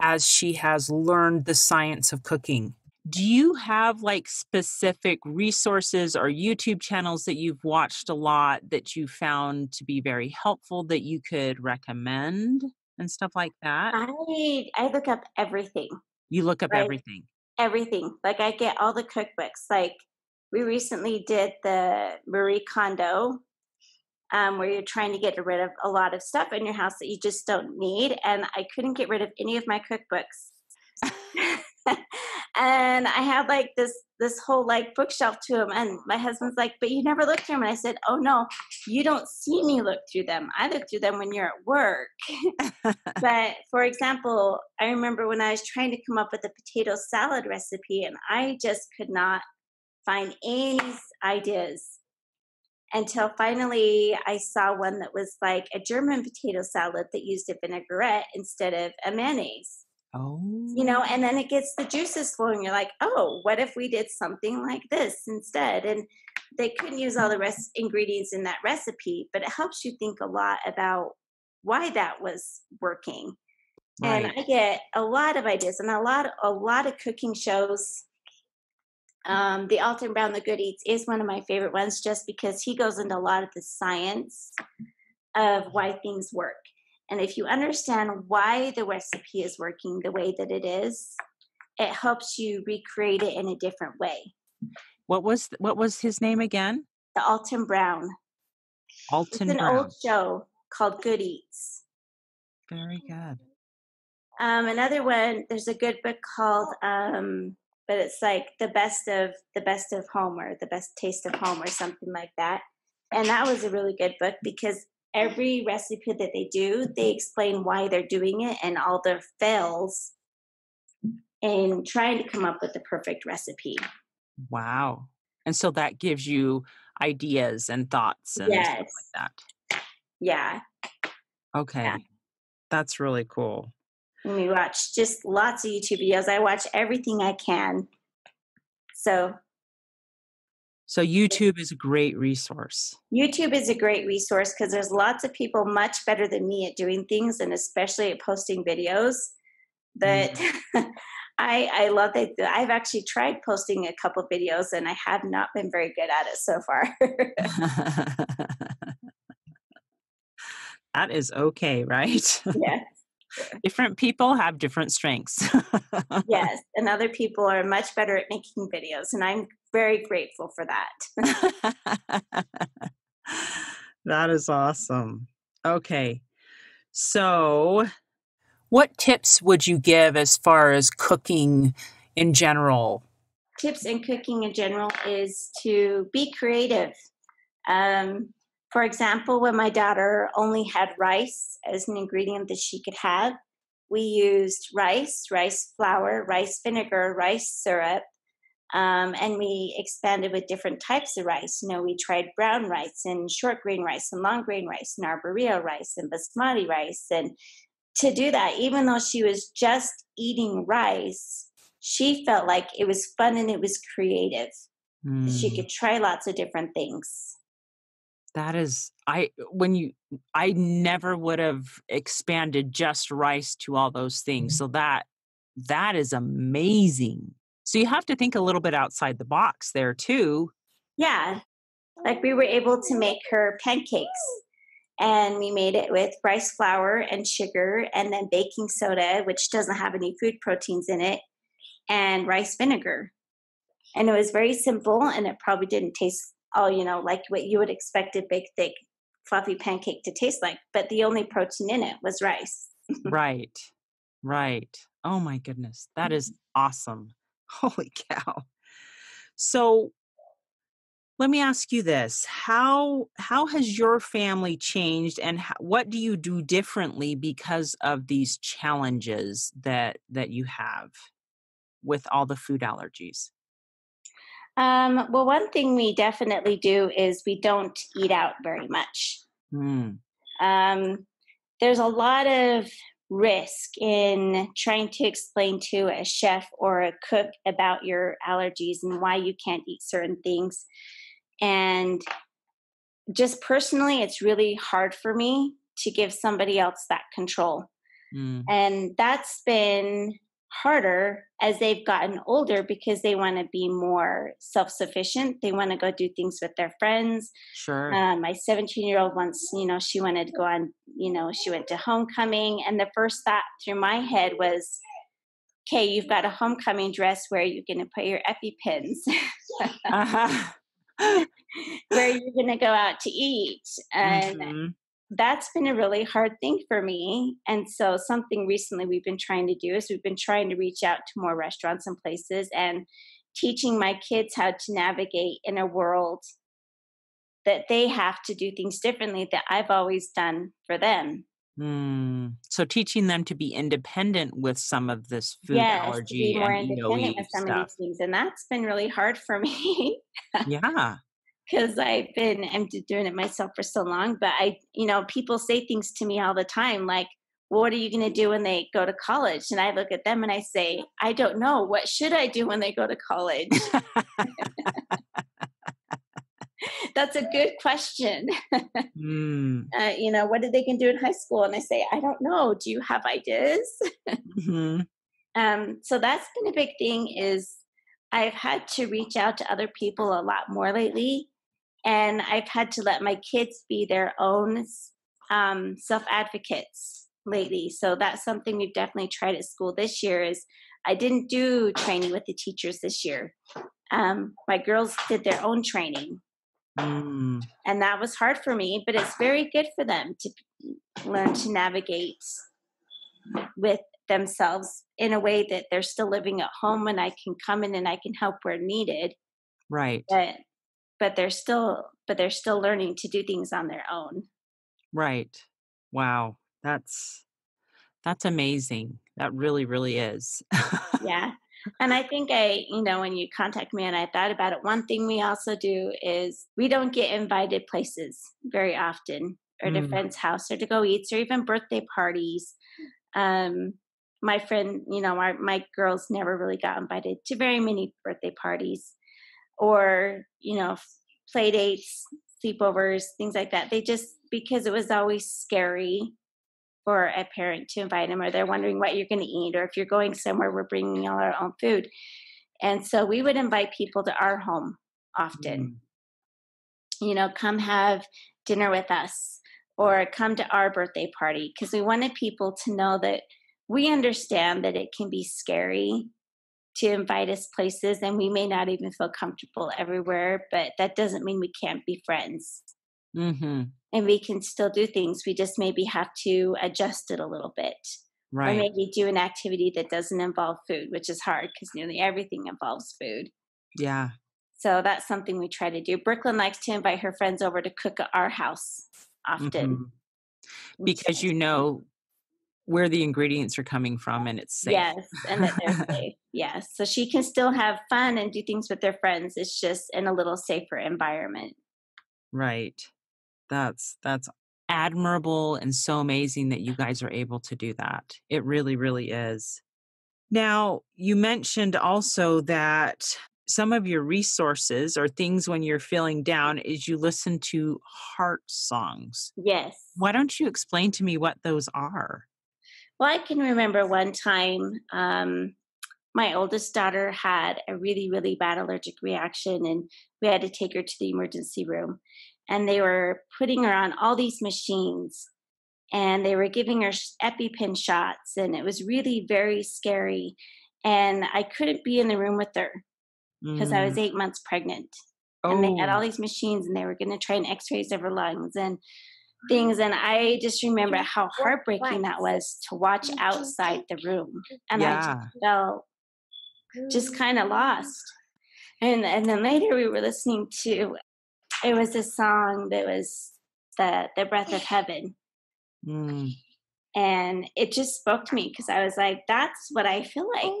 as she has learned the science of cooking do you have like specific resources or YouTube channels that you've watched a lot that you found to be very helpful that you could recommend and stuff like that? I I look up everything. You look up everything. Everything. Like I get all the cookbooks. Like we recently did the Marie Kondo um, where you're trying to get rid of a lot of stuff in your house that you just don't need. And I couldn't get rid of any of my cookbooks. [LAUGHS] [LAUGHS] [LAUGHS] and I had like this this whole like bookshelf to them. And my husband's like, "But you never look through them." And I said, "Oh no, you don't see me look through them. I look through them when you're at work." [LAUGHS] but for example, I remember when I was trying to come up with a potato salad recipe, and I just could not find any ideas until finally I saw one that was like a German potato salad that used a vinaigrette instead of a mayonnaise. Oh. You know, and then it gets the juices flowing. You're like, oh, what if we did something like this instead? And they couldn't use all the rest ingredients in that recipe, but it helps you think a lot about why that was working. Right. And I get a lot of ideas and a lot a lot of cooking shows. Um, the Alton Brown, The Good Eats, is one of my favorite ones just because he goes into a lot of the science of why things work. And if you understand why the recipe is working the way that it is, it helps you recreate it in a different way. What was what was his name again? The Alton Brown. Alton Brown. it's an Brown. old show called Good Eats. Very good. Um, another one, there's a good book called um, but it's like the best of the best of home or the best taste of home or something like that. And that was a really good book because every recipe that they do, they explain why they're doing it and all their fails in trying to come up with the perfect recipe. Wow. And so that gives you ideas and thoughts and yes. stuff like that. Yeah. Okay. Yeah. That's really cool. And we watch just lots of YouTube videos. I watch everything I can. So so YouTube is a great resource. YouTube is a great resource because there's lots of people much better than me at doing things and especially at posting videos that mm. [LAUGHS] I I love that I've actually tried posting a couple videos and I have not been very good at it so far. [LAUGHS] [LAUGHS] that is okay, right? Yeah. different people have different strengths. yes, and other people are much better at making videos and I'm very grateful for that. [LAUGHS] [LAUGHS] that is awesome. Okay. So, what tips would you give as far as cooking in general? Tips in cooking in general is to be creative. Um, for example, when my daughter only had rice as an ingredient that she could have, we used rice, rice flour, rice vinegar, rice syrup, um, and we expanded with different types of rice. You know, we tried brown rice and short grain rice and long grain rice and arborio rice and basmati rice. And to do that, even though she was just eating rice, she felt like it was fun and it was creative. Mm. She could try lots of different things. That is, I, when you, I never would have expanded just rice to all those things. So that, that is amazing. So you have to think a little bit outside the box there too. Yeah. Like we were able to make her pancakes and we made it with rice flour and sugar and then baking soda, which doesn't have any food proteins in it, and rice vinegar. And it was very simple and it probably didn't taste all, you know, like what you would expect a big, thick, fluffy pancake to taste like, but the only protein in it was rice. [LAUGHS] right. Right. Oh my goodness. That is mm-hmm. awesome. [LAUGHS] Holy cow. So let me ask you this how how has your family changed and how, what do you do differently because of these challenges that that you have with all the food allergies um, well one thing we definitely do is we don't eat out very much mm. um, there's a lot of risk in trying to explain to a chef or a cook about your allergies and why you can't eat certain things. And just personally, it's really hard for me to give somebody else that control. Mm. And that's been harder as they've gotten older because they want to be more self-sufficient. They want to go do things with their friends. Sure. Um, my 17 year old once you know she wanted to go on you know she went to homecoming and the first thought through my head was okay you've got a homecoming dress where you're going to put your epipens? Uh-huh. [LAUGHS] where you're going to go out to eat? And mm-hmm that's been a really hard thing for me. And so, something recently we've been trying to do is we've been trying to reach out to more restaurants and places and teaching my kids how to navigate in a world that they have to do things differently that I've always done for them. Mm. So teaching them to be independent with some of this food yes, allergy to be more and independent with some stuff. of these things, and that's been really hard for me. [LAUGHS] yeah, because I've been I'm doing it myself for so long. But I, you know, people say things to me all the time like, "What are you going to do when they go to college?" And I look at them and I say, "I don't know. What should I do when they go to college?" [LAUGHS] That's a good question. mm. uh, you know, what are they going to do in high school? And I say, I don't know. Do you have ideas? mm-hmm. [LAUGHS] um, so that's been a big thing. Is I've had to reach out to other people a lot more lately and I've had to let my kids be their own um, self advocates lately. So that's something we've definitely tried at school this year. Is I didn't do training with the teachers this year. Um, my girls did their own training, mm. and that was hard for me. But it's very good for them to learn to navigate with themselves in a way that they're still living at home and I can come in and I can help where needed. Right. But but they're still but they're still learning to do things on their own. Right. Wow. That's that's amazing. That really, really is. yeah. [LAUGHS] And I think I, you know, when you contact me and I thought about it, one thing we also do is we don't get invited places very often or to Mm. friend's house or to go eats or even birthday parties. Um, my friend, you know, our, my girls never really got invited to very many birthday parties or, you know, play dates, sleepovers, things like that. They just, because it was always scary for a parent to invite them or they're wondering what you're going to eat or if you're going somewhere, we're bringing all our own food. And so we would invite people to our home often Mm. you know, come have dinner with us or come to our birthday party because we wanted people to know that we understand that it can be scary to invite us places and we may not even feel comfortable everywhere, but that doesn't mean we can't be friends Mm-hmm. and we can still do things. We just maybe have to adjust it a little bit. Or maybe do an activity that doesn't involve food, which is hard because nearly everything involves food. Yeah. So that's something we try to do. Brooklyn likes to invite her friends over to cook at our house often. Mhm. Because you know where the ingredients are coming from and it's safe. Yes, and that they're [LAUGHS] safe. Yes. So she can still have fun and do things with their friends. It's just in a little safer environment. Right. That's that's admirable and so amazing that you guys are able to do that. It really really is. Now, you mentioned also that some of your resources or things when you're feeling down is you listen to heart songs. Yes. Why don't you explain to me what those are? Well, I can remember one time um, my oldest daughter had a really, really bad allergic reaction, and we had to take her to the emergency room. And they were putting her on all these machines, and they were giving her EpiPen shots, and it was really very scary. And I couldn't be in the room with her because I was Mm. eight months pregnant. Oh. and they had all Oh, these machines and they were going to try and x-rays of her lungs and things [GASPS] and i just remember how heartbreaking that was to watch outside the room and i just felt just kind of lost. And and then later we were listening to it was a song that was the the breath of heaven. Mm, and it just spoke to me because i was like that's what i feel like.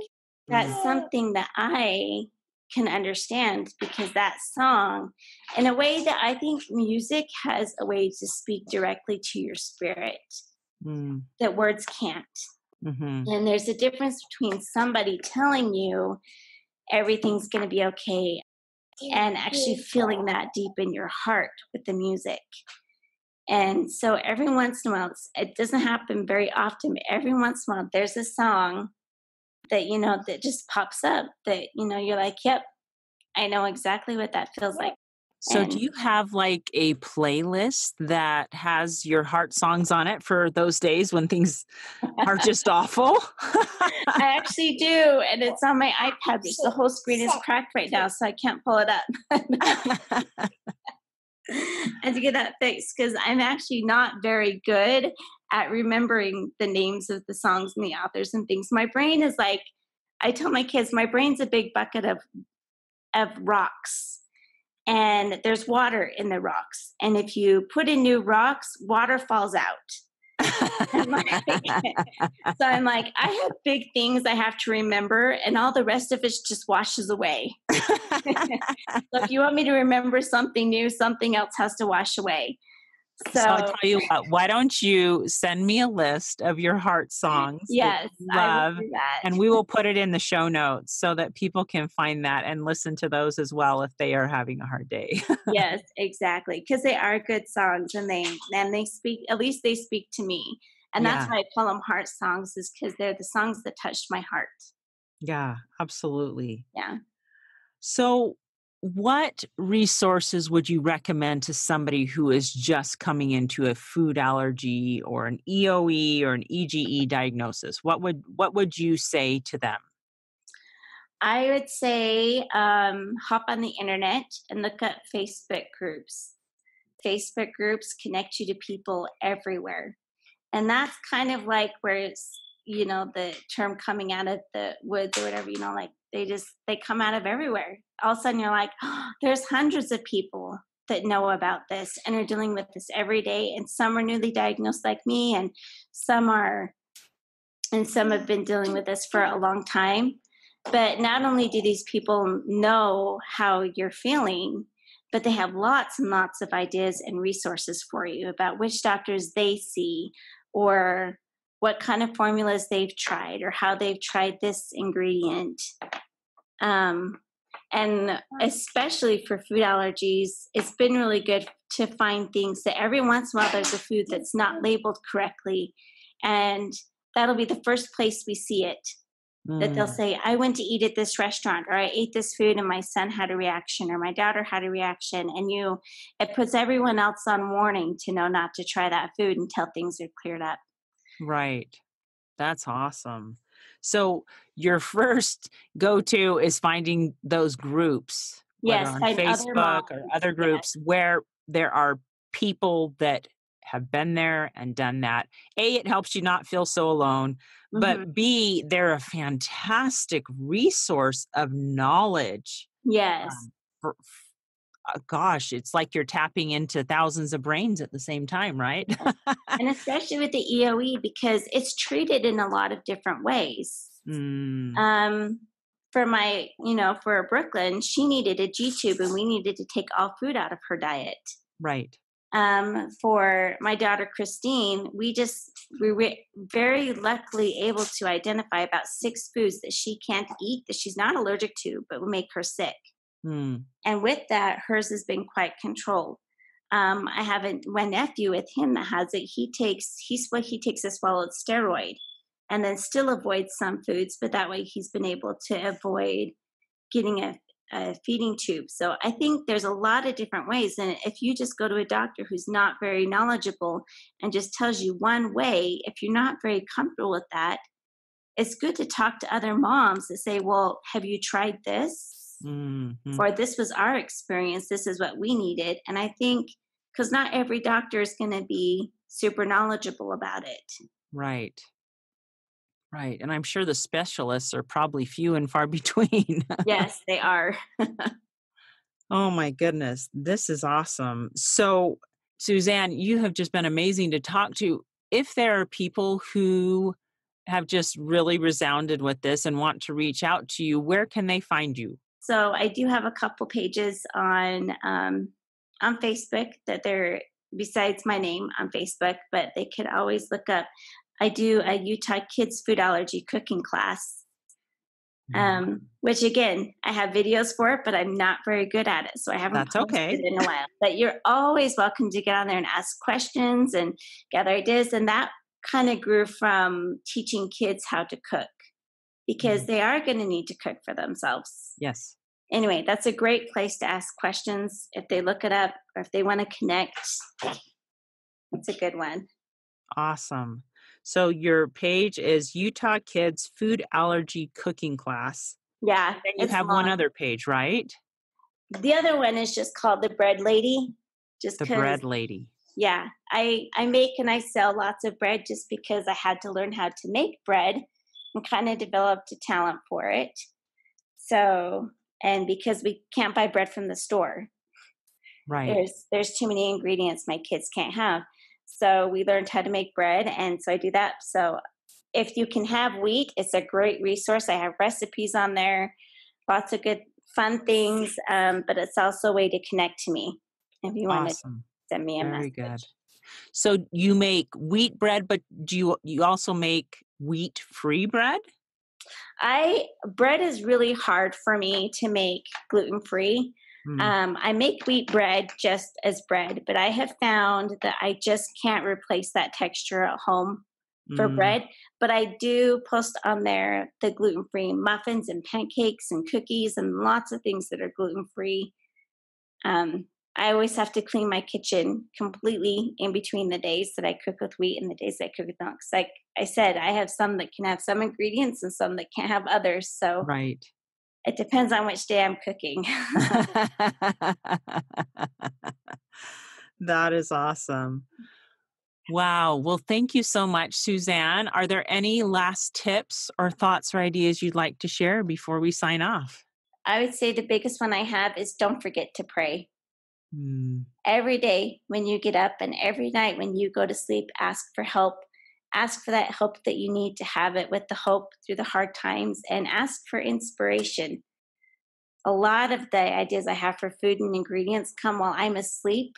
That's mm, something that I can understand because that song, in a way that I think music has a way to speak directly to your spirit. Mm, that words can't. Mhm. And there's a difference between somebody telling you everything's going to be okay and actually feeling that deep in your heart with the music. And so every once in a while, it doesn't happen very often, but every once in a while, there's a song that, you know, that just pops up that, you know, you're like, yep, I know exactly what that feels like. So, And- do you have like a playlist that has your heart songs on it for those days when things are [LAUGHS] just awful? I actually do. And it's on my [LAUGHS] iPad, which the whole screen is cracked right now, so I can't pull it up. [LAUGHS] and to get that fixed because I'm actually not very good at remembering the names of the songs and the authors and things. My brain is like, I tell my kids, my brain's a big bucket of of rocks, and there's water in the rocks. And if you put in new rocks, water falls out. I'm like- [LAUGHS] so I'm like, I have big things I have to remember, and all the rest of it just washes away. [LAUGHS] So if you want me to remember something new, something else has to wash away. So, I'll tell you what, why don't you send me a list of your heart songs? yes, love will do that. and we will put it in the show notes so that people can find that and listen to those as well if they are having a hard day. [LAUGHS] yes, exactly, because they are good songs, and they and they speak. At least they speak to me, and that's Yeah. why I call them heart songs, is because they're the songs that touched my heart. yeah, absolutely. Yeah. So, what resources would you recommend to somebody who is just coming into a food allergy or an EOE or an EGE diagnosis? What would what would you say to them? I would say um, hop on the internet and look up Facebook groups. Facebook groups connect you to people everywhere. And that's kind of like where it's you know the term coming out of the woods or whatever you know like they just they come out of everywhere. All of a sudden you're like oh, [GASPS] there's hundreds of people that know about this and are dealing with this every day and some are newly diagnosed like me and some are and some have been dealing with this for a long time. But not only do these people know how you're feeling but they have lots and lots of ideas and resources for you about which doctors they see or what kind of formulas they've tried or how they've tried this ingredient. Um, and especially for food allergies, it's been really good to find things that every once in a while there's a food that's not labeled correctly. And that'll be the first place we see it. Mm. That they'll mm. say, I went to eat at this restaurant, or I ate this food and my son had a reaction, or my daughter had a reaction. And you, it puts everyone else on warning to know not to try that food until things are cleared up. Right. That's awesome. So your [LAUGHS] first go to is finding those groups, yes, on Facebook or other groups where there are people that have been there and done that. A, it helps you not feel so alone. Mm-hmm. But B, they're a fantastic resource of knowledge. Yes. Um, for, uh, gosh, it's like you're tapping into thousands of brains at the same time, right? and especially with the EOE because it's treated in a lot of different ways. Mm. Um, for my, you know, for Brooklyn, she needed a G tube and we needed to take all food out of her diet. Right. Um, for my daughter Christine, we just we were very luckily able to identify about six foods that she can't eat that she's not allergic to, but will make her sick. Hmm. And with that, hers has been quite controlled. Um, I have a, my nephew with him that has it. He takes he's what he takes a swallowed steroid, and then still avoids some foods, but that way he's been able to avoid getting a, a feeding tube. So I think there's a lot of different ways. And if you just go to a doctor who's not very knowledgeable and just tells you one way, if you're not very comfortable with that, it's good to talk to other moms to say, well, have you tried this? Mm-hmm. Or this was our experience, this is what we needed. And I think because not every doctor is going to be super knowledgeable about it. Right. Right. And I'm sure the specialists are probably few and far [LAUGHS] between. yes, they are. [LAUGHS] oh my goodness. This is awesome. So, Suzanne, you have just been amazing to talk to. If there are people who have just really resounded with this and want to reach out to you, where can they find you? So I do have a couple pages on um, on Facebook that they're besides my name on Facebook, but they could always look up. I do a Utah Kids Food Allergy cooking class, mm-hmm. um, which again I have videos for it, but I'm not very good at it, so I haven't. That's okay. in a while, but you're always welcome to get on there and ask questions and gather ideas, and that kind of grew from teaching kids how to cook because mm-hmm. they are going to need to cook for themselves. Yes. Anyway, that's a great place to ask questions if they look it up or if they want to connect. It's a good one. Awesome. So your page is Utah Kids Food Allergy Cooking Class. Yeah. And you have long. one other page, right? The other one is just called the Bread Lady. Just the Bread Lady. Yeah. I I make and I sell lots of bread just because I had to learn how to make bread and kind of developed a talent for it. So, and because we can't buy bread from the store, right? There's there's too many ingredients my kids can't have. So we learned how to make bread, and so I do that. So if you can have wheat, it's a great resource. I have recipes on there, lots of good fun things, um, but it's also a way to connect to me if you want to send me a Very message. good. So you make wheat bread, but do you you also make wheat free bread? I bread is really hard for me to make gluten free. Mm. Um, I make wheat bread just as bread, but I have found that I just can't replace that texture at home for mm. bread. But I do post on there the gluten free muffins and pancakes and cookies and lots of things that are gluten free. Um, I always have to clean my kitchen completely in between the days that I cook with wheat and the days that I cook with milk. Like I said, I have some that can have some ingredients and some that can't have others. So right, it depends on which day I'm cooking. [LAUGHS] that is awesome. Wow. Well, thank you so much, Suzanne. Are there any last tips or thoughts or ideas you'd like to share before we sign off? I would say the biggest one I have is don't forget to pray. Mm. Every day when you get up and every night when you go to sleep, ask for help. Ask for that help that you need to have it with the hope through the hard times and ask for inspiration. A lot of the ideas I have for food and ingredients come while I'm asleep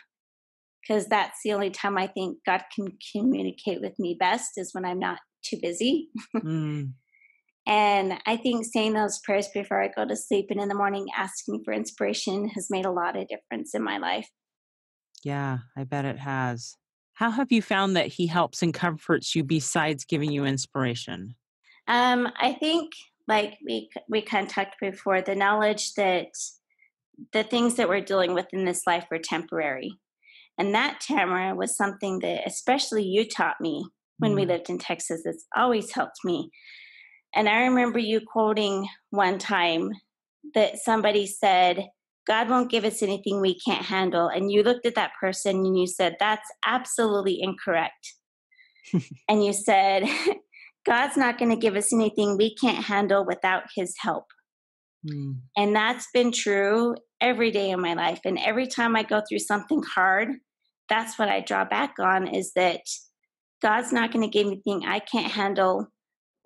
because that's the only time I think God can communicate with me best is when I'm not too busy. Mm. And I think saying those prayers before I go to sleep and in the morning asking for inspiration has made a lot of difference in my life. Yeah, I bet it has. How have you found that he helps and comforts you besides giving you inspiration? Um, I think, like we we kind of talked before, the knowledge that the things that we're dealing with in this life are temporary, and that Tamara was something that especially you taught me when we Mm. lived in Texas. It's always helped me. And I remember you quoting one time that somebody said, God won't give us anything we can't handle. And you looked at that person and you said, That's absolutely incorrect. [LAUGHS] and you said, [LAUGHS] God's not going to give us anything we can't handle without his help. Mm. And that's been true every day of my life. And every time I go through something hard, that's what I draw back on is that God's not going to give me anything I can't handle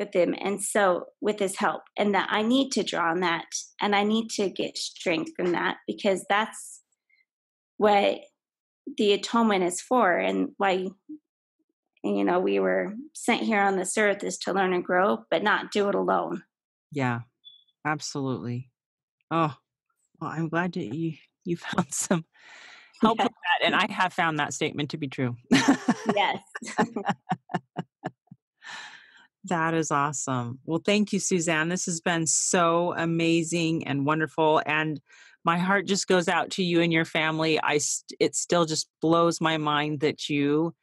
with him and so with his help and that I need to draw on that and I need to get strength from that because that's what the atonement is for and why you know we were sent here on this earth is to learn and grow but not do it alone Yeah, absolutely. Oh, well, I'm glad that you you [LAUGHS] found some [LAUGHS] help Yeah. with that, and I have found that statement to be true. yes [LAUGHS] That is awesome. Well, thank you, Suzanne. This has been so amazing and wonderful, and my heart just goes out to you and your family. I st- it still just blows my mind that you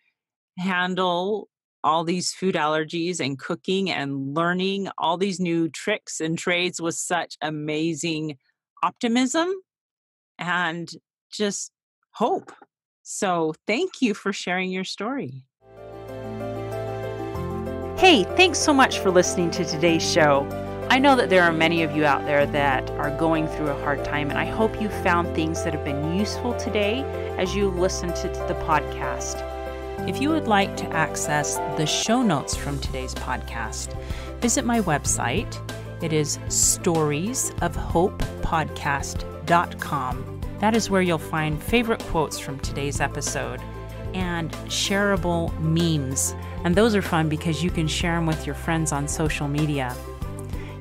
handle all these food allergies and cooking and learning all these new tricks and trades with such amazing optimism and just hope. So, thank you for sharing your story. Hey, thanks so much for listening to today's show. I know that there are many of you out there that are going through a hard time, and I hope you found things that have been useful today as you listen to the podcast. If you would like to access the show notes from today's podcast, visit my website. It is storiesofhopepodcast.com. That is where you'll find favorite quotes from today's episode and shareable memes. And those are fun because you can share them with your friends on social media.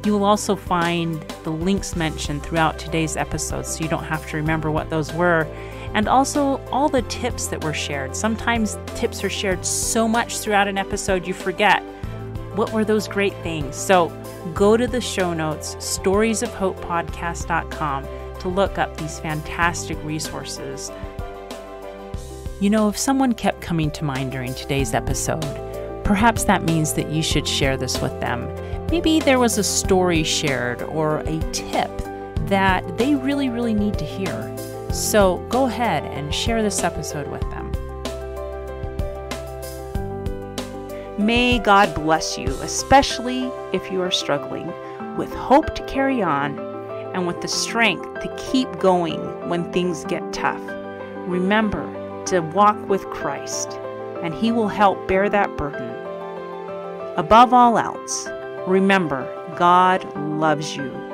You will also find the links mentioned throughout today's episode so you don't have to remember what those were. And also all the tips that were shared. Sometimes tips are shared so much throughout an episode you forget what were those great things. So go to the show notes, storiesofhopepodcast.com, to look up these fantastic resources. You know, if someone kept coming to mind during today's episode, perhaps that means that you should share this with them. Maybe there was a story shared or a tip that they really, really need to hear. So go ahead and share this episode with them. May God bless you, especially if you are struggling, with hope to carry on and with the strength to keep going when things get tough. Remember to walk with Christ, and He will help bear that burden. Above all else, remember God loves you